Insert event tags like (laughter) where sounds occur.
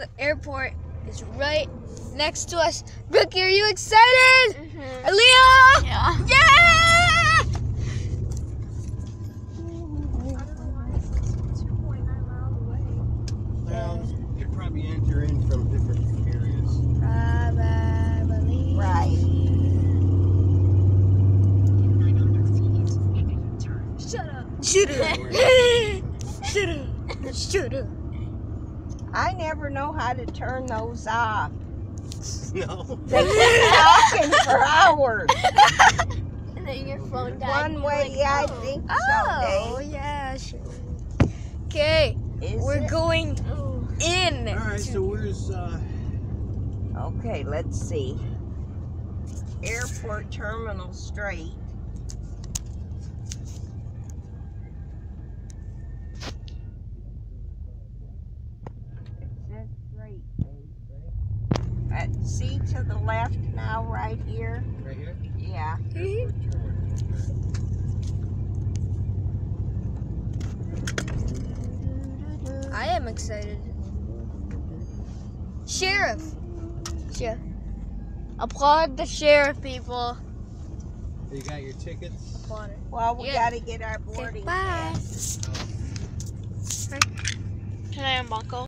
The airport is right next to us. Brookie, are you excited? Mhm. Aaliyah! Yeah. Yeah! Well, you probably enter in from different areas. Probably. Right. (laughs) Shut up. Shut up. Shut up. Shut up. I never know how to turn those off. (laughs) No. They keep talking for hours. (laughs) And then your phone died. One way, yeah, I think Oh, so, yeah, sure. Okay, we're it? going in. All right, so where's uh? Okay, let's see. Airport Terminal Straight. It says straight, Dave. Uh, see to the left now, right here? Right here. Yeah. I am excited. Sheriff. Sheriff. Applaud the sheriff, people. You got your tickets. Applaud it. Well, we Yeah. gotta get our Okay, boarding bye. pass. Can I unbuckle?